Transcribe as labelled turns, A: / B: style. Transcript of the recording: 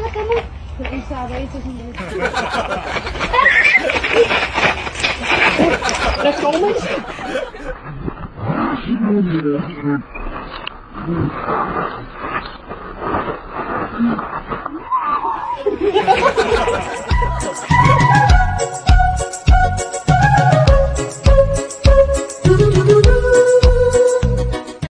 A: welke moet. Voor Insta weten ze niet. Dat komt. Ja.